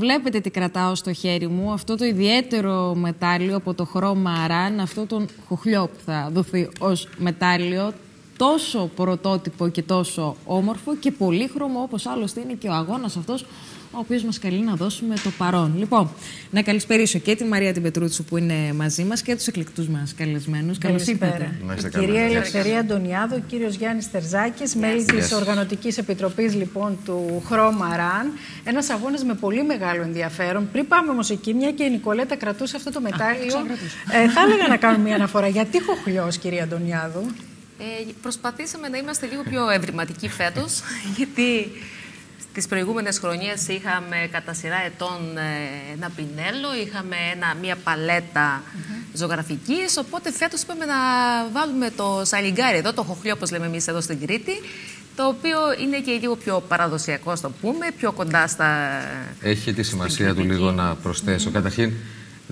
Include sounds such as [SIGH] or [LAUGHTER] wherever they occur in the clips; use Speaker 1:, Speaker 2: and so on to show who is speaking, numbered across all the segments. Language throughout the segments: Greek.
Speaker 1: Βλέπετε τι κρατάω στο χέρι μου, αυτό το ιδιαίτερο μετάλλιο από το χρώμα αράν, αυτό τον χοχλιό που θα δοθεί ως μετάλλιο, τόσο πρωτότυπο και τόσο όμορφο και πολύχρωμο όπως άλλωστε είναι και ο αγώνας αυτός ο οποίος μας καλεί να δώσουμε το παρόν. Λοιπόν, να καλησπερίσω και τη Μαρία την Πετρούτσου που είναι μαζί μας και τους εκλεκτούς μας καλεσμένους. Καλώς ήρθατε.
Speaker 2: Η κυρία Ελευθερία Αντωνιάδου, ο κύριος Γιάννης Τερζάκης, μέλη της Οργανωτικής Επιτροπής λοιπόν του Χρώμα Ραν. Ένας αγώνας με πολύ μεγάλο ενδιαφέρον. Πριν πάμε όμως εκεί, μια και η Νικολέτα κρατούσε αυτό το μετάλλιο, ε, θα έλεγα να κάνουμε μια αναφορά. Γιατί χοχλιός, κυρία Αντωνιάδου;
Speaker 3: Ε, προσπαθήσαμε να είμαστε λίγο πιο ευρηματικοί φέτος, γιατί; Τις προηγούμενες χρονιές είχαμε κατά σειρά ετών ε, ένα πινέλο, είχαμε ένα, μια παλέτα mm-hmm. ζωγραφικής, οπότε φέτος είπαμε να βάλουμε το σαλιγκάρι εδώ, το χοχλιό όπως λέμε εμείς εδώ στην Κρήτη, το οποίο είναι και λίγο πιο παραδοσιακό, το πούμε, πιο κοντά στα...
Speaker 4: Έχει τη σημασία του λίγο να προσθέσω. Καταρχήν,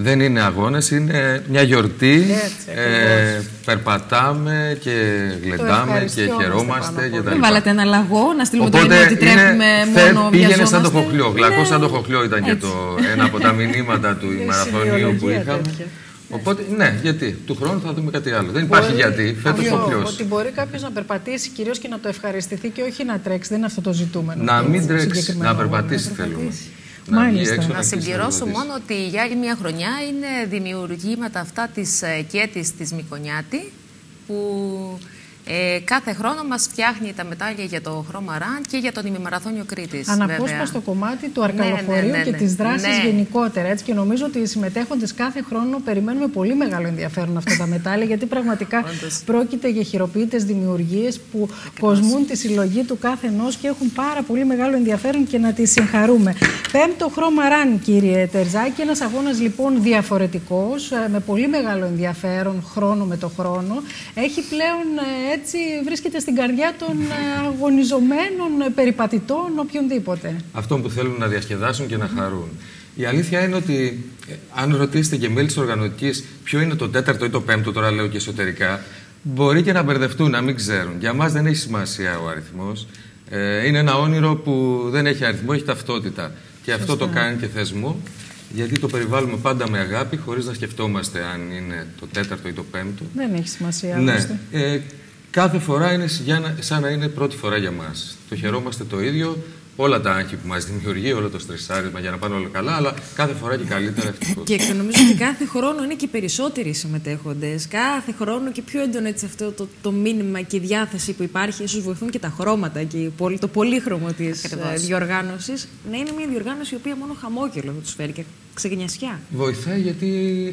Speaker 4: δεν είναι αγώνες, είναι μια γιορτή. ε, περπατάμε και γλεντάμε και χαιρόμαστε. Και
Speaker 1: Δεν βάλατε ένα λαγό να στείλουμε Οπότε το ότι τρέχουμε μόνο
Speaker 4: Πήγαινε σαν το χοχλιό. Γλακό σαν το χοχλιό ήταν και το, ένα από τα μηνύματα του [LAUGHS] μαραθωνίου που είχαμε. Οπότε, ναι, γιατί; Του χρόνου θα δούμε κάτι άλλο. Δεν υπάρχει γιατί. Φέτος χοχλιό.
Speaker 2: Ότι μπορεί κάποιος να περπατήσει κυρίως και να το ευχαριστηθεί και όχι να τρέξει. Δεν είναι αυτό το ζητούμενο.
Speaker 4: Να μην τρέξει, να περπατήσει θέλουμε.
Speaker 3: Μάλιστα. Να, να συμπληρώσω μόνο ότι για άλλη μια χρονιά είναι δημιουργήματα αυτά της ε, Κέτης της Μικονιάτη που ε, κάθε χρόνο μας φτιάχνει τα μετάλλια για το χρώμα ραν και για τον ημιμαραθώνιο Κρήτης.
Speaker 2: Αναπόσπαστο κομμάτι του αρκαλοφορείου ναι, ναι, ναι, και της δράσης γενικότερα. Έτσι, και νομίζω ότι οι συμμετέχοντες κάθε χρόνο περιμένουμε πολύ μεγάλο ενδιαφέρον αυτά τα μετάλλια, γιατί πραγματικά πρόκειται για χειροποίητες δημιουργίες που κοσμούν τη συλλογή του κάθε ενός και έχουν πάρα πολύ μεγάλο ενδιαφέρον και να τη συγχαρούμε. Πέμπτο χρώμα ραν, κύριε Τερζάκη, ένας αγώνας λοιπόν διαφορετικός, ε, με πολύ μεγάλο ενδιαφέρον χρόνο με το χρόνο. Έχει πλέον ε, έτσι βρίσκεται στην καρδιά των ε, αγωνιζομένων ε, περιπατητών, οποιονδήποτε.
Speaker 4: Αυτό που θέλουν να διασκεδάσουν και να χαρούν. Η αλήθεια είναι ότι ε, αν ρωτήσετε και μέλη της οργανωτικής ποιο είναι το τέταρτο ή το πέμπτο, τώρα λέω και εσωτερικά, μπορεί και να μπερδευτούν, να μην ξέρουν. Για μας δεν έχει σημασία ο αριθμός. Ε, είναι ένα όνειρο που δεν έχει αριθμό, έχει ταυτότητα. Και αυτό το κάνει και θεσμό, γιατί το περιβάλλουμε πάντα με αγάπη, χωρίς να σκεφτόμαστε αν είναι το τέταρτο ή το πέμπτο.
Speaker 2: Δεν έχει σημασία.
Speaker 4: Ναι. Ε, κάθε φορά είναι σαν να είναι πρώτη φορά για μας. Το χαιρόμαστε το ίδιο, όλα τα άγχη που μας δημιουργεί, όλο το στρεσάρισμα για να πάνε όλα καλά, αλλά κάθε φορά και καλύτερα ευτυχώς.
Speaker 1: Και νομίζω ότι κάθε χρόνο είναι και περισσότεροι συμμετέχοντες. Κάθε χρόνο και πιο έντονο έτσι αυτό το, το μήνυμα και η διάθεση που υπάρχει. ίσως βοηθούν και τα χρώματα και το πολύχρωμο της ε, διοργάνωσης. Να είναι μια διοργάνωση η οποία μόνο χαμόγελο θα τους φέρει και ξεγενιασιά.
Speaker 4: Βοηθάει γιατί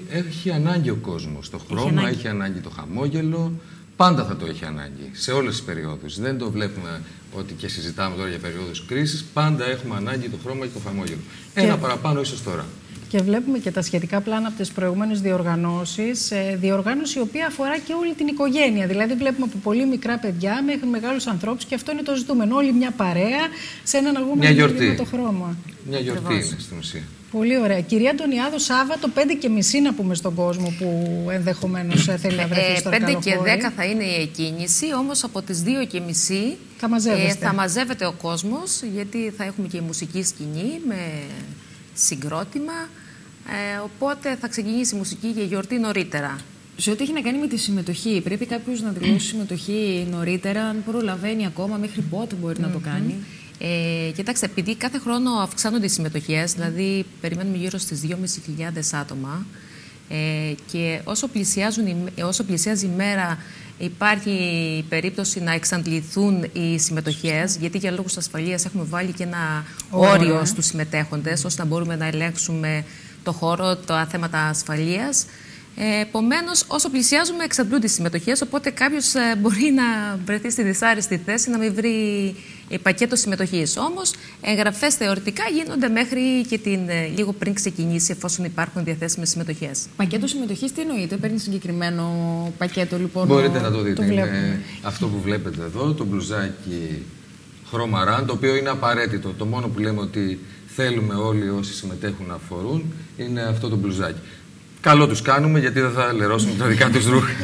Speaker 4: έχει ανάγκη ο κόσμος. Το χρώμα έχει ανάγκη το χαμόγελο. Πάντα θα το έχει ανάγκη, σε όλες τις περιόδους. Δεν το βλέπουμε ότι και συζητάμε τώρα για περιόδους κρίσης. Πάντα έχουμε ανάγκη το χρώμα και το χαμόγελο. Ένα παραπάνω ίσως τώρα.
Speaker 2: Και βλέπουμε και τα σχετικά πλάνα από τις προηγούμενες διοργανώσεις. Ε, διοργάνωση η οποία αφορά και όλη την οικογένεια. Δηλαδή, βλέπουμε από πολύ μικρά παιδιά μέχρι μεγάλους ανθρώπους και αυτό είναι το ζητούμενο. Όλη μια παρέα σε έναν αγώνα με το χρώμα.
Speaker 4: Μια γιορτή είναι στην ουσία.
Speaker 2: Πολύ ωραία. Κυρία Αντωνιάδου, Σάββατο 5 και μισή να πούμε στον κόσμο που ενδεχομένως ε, θέλει να βρεθεί ε, στο 5
Speaker 3: και 10 θα είναι η εκκίνηση, όμως από τις 2 και μισή
Speaker 2: θα,
Speaker 3: ε, θα μαζεύεται ο κόσμος, γιατί θα έχουμε και μουσική σκηνή με συγκρότημα. Ε, οπότε θα ξεκινήσει η μουσική για γιορτή νωρίτερα.
Speaker 1: Σε ό,τι έχει να κάνει με τη συμμετοχή, πρέπει κάποιος να δηλώσει συμμετοχή νωρίτερα, αν προλαβαίνει ακόμα, μέχρι πότε μπορεί να το κάνει.
Speaker 3: Ε, κοιτάξτε, επειδή κάθε χρόνο αυξάνονται οι συμμετοχές, δηλαδή περιμένουμε γύρω στις 2.500 άτομα ε, και όσο, πλησιάζουν, όσο πλησιάζει η μέρα υπάρχει περίπτωση να εξαντληθούν οι συμμετοχές γιατί για λόγους ασφαλείας έχουμε βάλει και ένα όριο ε. στους συμμετέχοντες ώστε να μπορούμε να ελέγξουμε το χώρο, τα θέματα ασφαλείας. Ε, Επομένως, όσο πλησιάζουμε, εξαντλούνται οι συμμετοχές. Οπότε κάποιος ε, μπορεί να βρεθεί στη δυσάρεστη θέση να μην βρει ε, πακέτο συμμετοχής. Όμως, εγγραφές θεωρητικά γίνονται μέχρι και την, ε, λίγο πριν ξεκινήσει, εφόσον υπάρχουν διαθέσιμες συμμετοχές.
Speaker 1: Πακέτο συμμετοχής τι εννοείται, παίρνει συγκεκριμένο πακέτο λοιπόν.
Speaker 4: Μπορείτε να το δείτε. Το είναι αυτό που βλέπετε εδώ, το μπλουζάκι χρώμα ραν, το οποίο είναι απαραίτητο. Το μόνο που λέμε ότι θέλουμε όλοι όσοι συμμετέχουν να φορούν είναι αυτό το μπλουζάκι. Καλό τους κάνουμε γιατί δεν θα λερώσουν τα δικά τους ρούχα. [LAUGHS]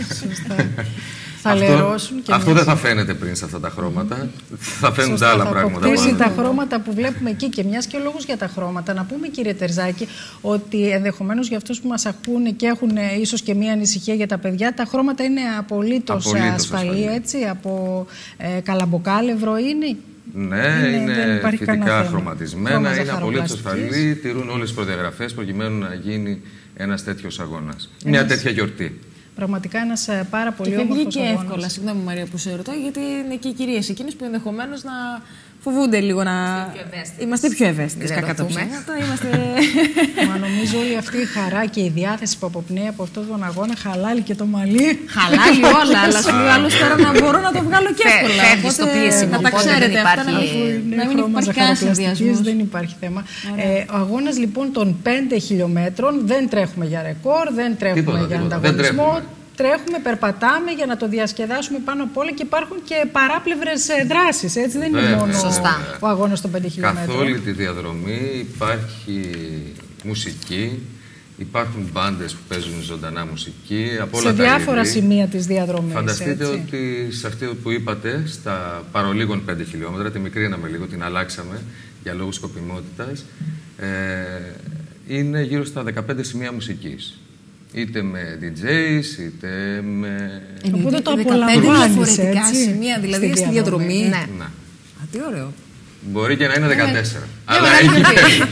Speaker 2: Θα αυτό, και
Speaker 4: Αυτό δεν θα φαίνεται πριν σε αυτά τα χρώματα. Θα φαίνονται άλλα
Speaker 2: θα
Speaker 4: πράγματα.
Speaker 2: Θα τα χρώματα που βλέπουμε εκεί. Και μιας και ο λόγος για τα χρώματα, να πούμε κύριε Τερζάκη, ότι ενδεχομένως για αυτούς που μας ακούνε και έχουν ε, ίσως και μια ανησυχία για τα παιδιά, τα χρώματα είναι απολύτως ασφαλή, έτσι, από ε, καλαμποκάλευρο είναι.
Speaker 4: Ναι, είναι, είναι φυτικά χρωματισμένα, είναι απολύτως ασφαλή, τηρούν όλες τις προδιαγραφές προκειμένου να γίνει ένας τέτοιος αγώνας. Μια τέτοια γιορτή.
Speaker 2: Πραγματικά ένας ε, πάρα πολύ όμορφος
Speaker 1: Και εύκολα, συγγνώμη Μαρία που σε ρωτώ, γιατί είναι και οι κυρίες εκείνες που ενδεχομένως να φοβούνται λίγο να. Είμαστε πιο ευαίσθητες. Κακά τα ψέματα. Είμαστε...
Speaker 2: Μα νομίζω όλη αυτή η χαρά και η διάθεση που αποπνέει από αυτόν τον αγώνα χαλάει και το μαλλί.
Speaker 1: Χαλάει όλα, αλλά σου λέω άλλος τώρα να μπορώ να το βγάλω και εύκολα.
Speaker 3: Φεύγεις στο πίεσιμο.
Speaker 1: Να τα ξέρετε αυτά, να μην υπάρχει κανένας συνδυασμό.
Speaker 2: Δεν υπάρχει θέμα. Ε, ο αγώνας λοιπόν των 5 χιλιόμετρων δεν τρέχουμε για ρεκόρ, δεν τρέχουμε για ανταγωνισμό τρέχουμε, περπατάμε για να το διασκεδάσουμε πάνω απ' όλα και υπάρχουν και παράπλευρες δράσεις. Έτσι δεν είναι μόνο Σωστά. ο αγώνας των 5 χιλιόμετρων.
Speaker 4: Καθ' όλη τη διαδρομή υπάρχει μουσική. Υπάρχουν μπάντες που παίζουν ζωντανά μουσική. Από όλα
Speaker 2: σε διάφορα σημεία της διαδρομής.
Speaker 4: Φανταστείτε ότι σε αυτή που είπατε, στα παρολίγων 5 χιλιόμετρα, τη μικρήναμε λίγο, την αλλάξαμε για λόγους σκοπιμότητας. Ε, είναι γύρω στα 15 σημεία μουσικής. Είτε με DJs, είτε με...
Speaker 2: Οπότε το απολαμβάνεις,
Speaker 1: διαφορετικά σημεία, δηλαδή στη διαδρομή. Ναι.
Speaker 4: ναι.
Speaker 1: Α, τι ωραίο.
Speaker 4: Μπορεί και να είναι 14. Ναι. Αλλά έχει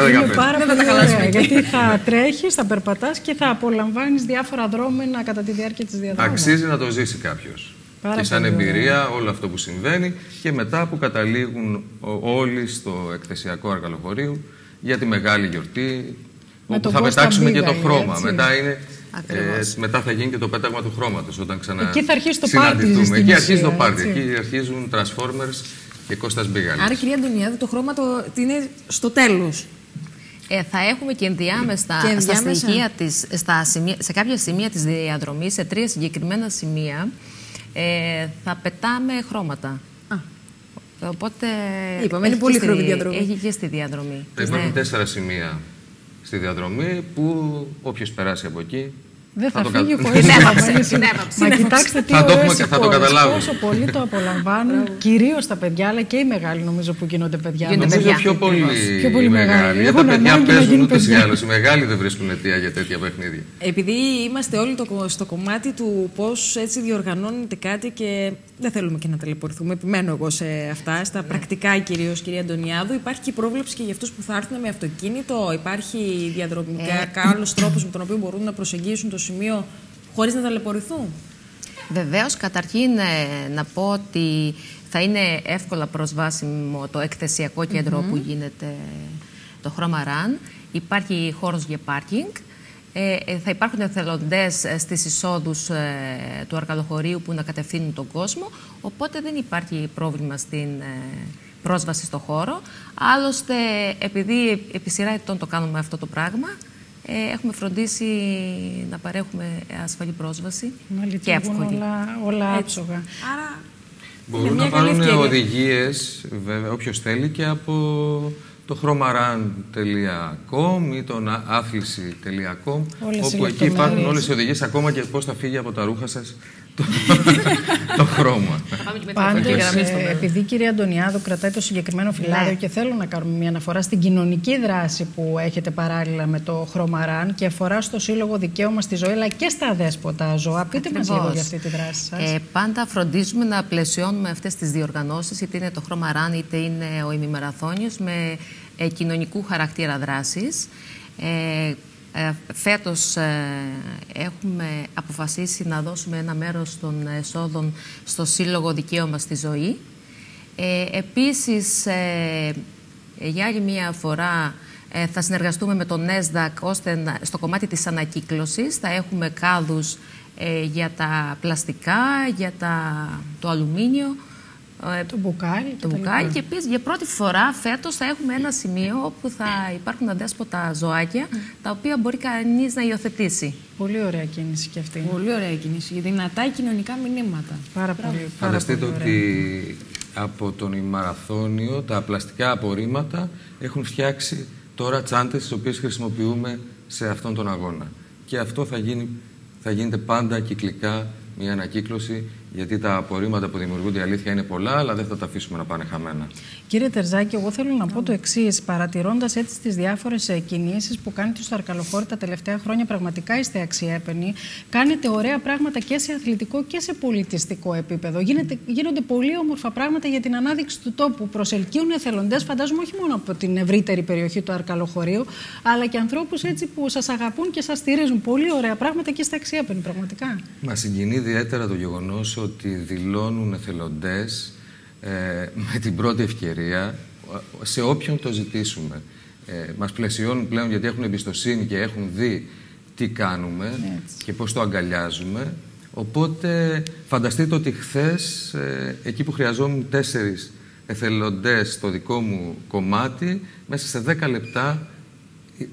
Speaker 4: 14-15.
Speaker 2: Είναι πάρα πολύ ωραία, γιατί θα τρέχεις, θα περπατάς και θα απολαμβάνεις διάφορα δρόμενα κατά τη διάρκεια της διαδρομής.
Speaker 4: Αξίζει να το ζήσει κάποιος. και σαν εμπειρία όλο αυτό που συμβαίνει και μετά που καταλήγουν όλοι στο εκθεσιακό αργαλοχωρίου για τη μεγάλη γιορτή όπου θα πετάξουμε και το χρώμα. Μετά, είναι, ε, μετά θα γίνει και το πέταγμα του χρώματος όταν ξανά
Speaker 2: Εκεί θα αρχίσει το πάρτι.
Speaker 4: Εκεί αρχίζει το πάρτι. Εκεί αρχίζουν Transformers και Κώστας Μπίγαλης.
Speaker 1: Άρα κυρία Αντωνιάδη το χρώμα το, είναι στο τέλος.
Speaker 3: Ε, θα έχουμε και ενδιάμεσα, και ενδιάμεσα. Στα στοιχεία της, στα σημεία, σε κάποια σημεία της διαδρομής, σε τρία συγκεκριμένα σημεία, ε, θα πετάμε χρώματα. Α. Οπότε
Speaker 1: Είπαμε, είναι πολύ διαδρομή.
Speaker 3: Έχει και στη διαδρομή.
Speaker 4: Υπάρχουν ναι. τέσσερα σημεία στη διαδρομή που όποιος περάσει από εκεί
Speaker 2: δεν θα, θα φύγει χωρίς να Μα κοιτάξτε τι ωραίες
Speaker 4: θα το καταλάβει.
Speaker 2: Πόσο πολύ το απολαμβάνουν κυρίως τα παιδιά, αλλά και οι μεγάλοι νομίζω που γίνονται παιδιά.
Speaker 4: Γίνονται νομίζω πιο πολύ, πιο πολύ οι μεγάλοι. Γιατί τα παιδιά παίζουν ούτε ή άλλως. Οι μεγάλοι δεν βρίσκουν αιτία για τέτοια παιχνίδια.
Speaker 1: Επειδή είμαστε όλοι στο κομμάτι του πώς έτσι διοργανώνεται κάτι και δεν θέλουμε και να ταλαιπωρηθούμε. Επιμένω εγώ σε αυτά, στα πρακτικά κυρίως, κυρία Αντωνιάδου. Υπάρχει και πρόβλεψη και για αυτούς που θα έρθουν με αυτοκίνητο. Υπάρχει διαδρομικά ε. άλλος τρόπος με τον οποίο μπορούν να προσεγγίσουν το σημείο χωρίς να ταλαιπωρηθούν;
Speaker 3: Βεβαίως, καταρχήν ε, να πω ότι θα είναι εύκολα προσβάσιμο το εκθεσιακό που γίνεται το χρώμα RAN. Υπάρχει χώρος για πάρκινγκ. Ε, ε, θα υπάρχουν εθελοντές στις εισόδους του αρκαδοχωρίου που να κατευθύνουν τον κόσμο, οπότε δεν υπάρχει πρόβλημα στην πρόσβαση στο χώρο. Άλλωστε, επειδή επί σειρά ετών το κάνουμε αυτό το πράγμα, ε, έχουμε φροντίσει να παρέχουμε ασφαλή πρόσβαση
Speaker 2: να και εύκολη. όλα, όλα άψογα.
Speaker 1: Άρα
Speaker 4: Μπορούν να πάρουν οδηγίες, βέβαια, όποιος θέλει και από το chromaran.com ή τον άθληση.com όπου εκεί υπάρχουν όλες οι οδηγίες ακόμα και πώς θα φύγει από τα ρούχα σας το, [LAUGHS] το χρώμα.
Speaker 2: Πάντως, ε, επειδή η κυρία Αντωνιάδου κρατάει το συγκεκριμένο φυλάδιο ναι. και θέλω να κάνουμε μια αναφορά στην κοινωνική δράση που έχετε παράλληλα με το χρώμα ραν και αφορά στο Σύλλογο Δικαίωμα στη Ζωή αλλά και στα δέσποτα ζώα. Πείτε μας λίγο για αυτή τη δράση σας.
Speaker 3: Ε, πάντα φροντίζουμε να πλαισιώνουμε αυτές τις διοργανώσεις είτε είναι το χρώμα ραν είτε είναι ο ημιμαραθώνιος με ε, κοινωνικού χαρακτήρα δράσης. Ε, ε, φέτος ε, έχουμε αποφασίσει να δώσουμε ένα μέρος των εσόδων στο Σύλλογο Δικαίωμα στη Ζωή. Ε, επίσης, ε, για άλλη μία φορά θα συνεργαστούμε με τον ΕΣΔΑΚ ώστε στο κομμάτι της ανακύκλωσης θα έχουμε κάδους για τα πλαστικά, για τα, το αλουμίνιο,
Speaker 2: ε, το μπουκάλι.
Speaker 3: Το μπουκάλι και επίση για πρώτη φορά φέτος θα έχουμε ένα σημείο όπου θα υπάρχουν αδέσποτα ζωάκια τα οποία μπορεί κανείς να υιοθετήσει.
Speaker 2: Πολύ ωραία κίνηση και αυτή.
Speaker 1: Πολύ ωραία κίνηση. Γιατί δυνατά κοινωνικά μηνύματα.
Speaker 2: Πάρα πολύ.
Speaker 4: Φανταστείτε ότι από τον ημαραθώνιο τα πλαστικά απορρίμματα έχουν φτιάξει τώρα τσάντες τις οποίες χρησιμοποιούμε σε αυτόν τον αγώνα. Και αυτό θα, γίνει, θα γίνεται πάντα κυκλικά μια ανακύκλωση, γιατί τα απορρίμματα που δημιουργούνται η αλήθεια είναι πολλά, αλλά δεν θα τα αφήσουμε να πάνε χαμένα.
Speaker 2: Κύριε Τερζάκη, εγώ θέλω να πω το εξής. Παρατηρώντας έτσι τις διάφορες κινήσεις που κάνετε στο Αρκαλοχώρι τα τελευταία χρόνια, πραγματικά είστε αξιέπαινοι. Κάνετε ωραία πράγματα και σε αθλητικό και σε πολιτιστικό επίπεδο. Γίνεται, γίνονται πολύ όμορφα πράγματα για την ανάδειξη του τόπου. Προσελκύουν εθελοντές, φαντάζομαι όχι μόνο από την ευρύτερη περιοχή του Αρκαλοχωρίου, αλλά και ανθρώπους έτσι που σας αγαπούν και σας στηρίζουν. Πολύ ωραία πράγματα και είστε αξιέπαινοι, πραγματικά.
Speaker 4: Μας συγκινεί ιδιαίτερα το γεγονός ότι δηλώνουν εθελοντές ε, με την πρώτη ευκαιρία σε όποιον το ζητήσουμε. Ε, μας πλαισιώνουν πλέον γιατί έχουν εμπιστοσύνη και έχουν δει τι κάνουμε και πώς το αγκαλιάζουμε. Οπότε φανταστείτε ότι χθες, ε, εκεί που χρειαζόμουν τέσσερις εθελοντές στο δικό μου κομμάτι, μέσα σε 10 λεπτά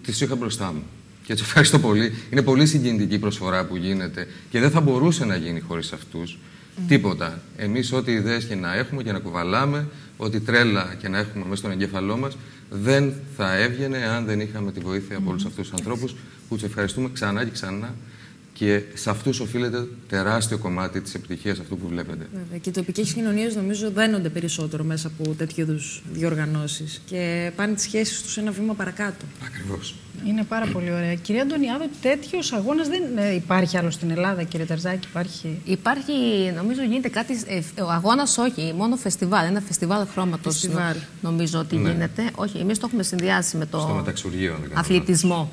Speaker 4: τις είχα μπροστά μου. Και έτσι ευχαριστώ πολύ. Είναι πολύ συγκινητική η προσφορά που γίνεται και δεν θα μπορούσε να γίνει χωρίς αυτούς. Τίποτα. Εμείς, ό,τι ιδέες και να έχουμε και να κουβαλάμε, ό,τι τρέλα και να έχουμε μέσα στον εγκέφαλό μας, δεν θα έβγαινε αν δεν είχαμε τη βοήθεια από όλους αυτούς τους ανθρώπους που τους ευχαριστούμε ξανά και ξανά και σε αυτούς οφείλεται τεράστιο κομμάτι της επιτυχίας αυτού που βλέπετε.
Speaker 1: Βέβαια. Και οι τοπικές κοινωνίες νομίζω δένονται περισσότερο μέσα από τέτοιου είδους διοργανώσεις και πάνε τις σχέσεις τους ένα βήμα παρακάτω.
Speaker 4: Ακριβώς.
Speaker 2: Είναι πάρα πολύ ωραία. Κυρία Αντωνιάδο, τέτοιος αγώνας δεν ε, υπάρχει άλλο στην Ελλάδα, κύριε Τερζάκη. Υπάρχει;
Speaker 3: Υπάρχει, νομίζω γίνεται κάτι. Ε, ο αγώνας όχι, μόνο φεστιβάλ. Ένα φεστιβάλ χρώματος. Νομίζω ότι ναι. γίνεται. Όχι, εμείς το έχουμε συνδυάσει με το.
Speaker 4: Στο
Speaker 3: αθλητισμό.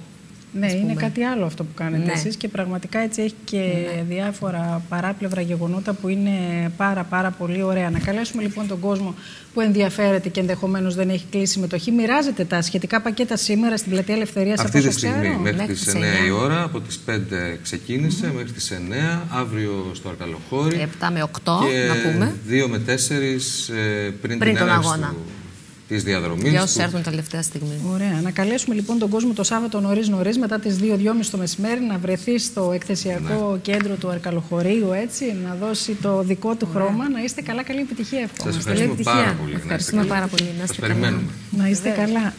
Speaker 2: Ναι, είναι κάτι άλλο αυτό που κάνετε ναι. εσείς και πραγματικά έτσι έχει και ναι. διάφορα παράπλευρα γεγονότα που είναι πάρα πάρα πολύ ωραία. Να καλέσουμε λοιπόν τον κόσμο που ενδιαφέρεται και ενδεχομένως δεν έχει κλείσει συμμετοχή. Μοιράζετε τα σχετικά πακέτα σήμερα στην Πλατεία Ελευθερίας
Speaker 4: Αυτή τη στιγμή, μέχρι τις 9 η ώρα, από τις 5 ξεκίνησε, μέχρι τις 9, αύριο στο Αρκαλοχώρι.
Speaker 3: 7 με 8 να πούμε.
Speaker 4: 2 με 4 ε, πριν,
Speaker 3: πριν
Speaker 4: την
Speaker 3: τον αγώνα.
Speaker 4: Του της διαδρομής.
Speaker 3: Για όσοι έρθουν τελευταία στιγμή.
Speaker 2: Ωραία. Να καλέσουμε λοιπόν τον κόσμο το Σάββατο νωρί-νωρί, μετά τις 2-2.30 το μεσημέρι, να βρεθεί στο εκθεσιακό ναι. κέντρο του Αρκαλοχωρίου, έτσι, να δώσει το δικό του χρώμα. Να είστε καλά, καλή επιτυχία.
Speaker 4: Σας ευχαριστούμε πάρα πολύ.
Speaker 3: Ευχαριστούμε πάρα πολύ.
Speaker 4: Να είστε καλά.
Speaker 2: Να είστε καλά.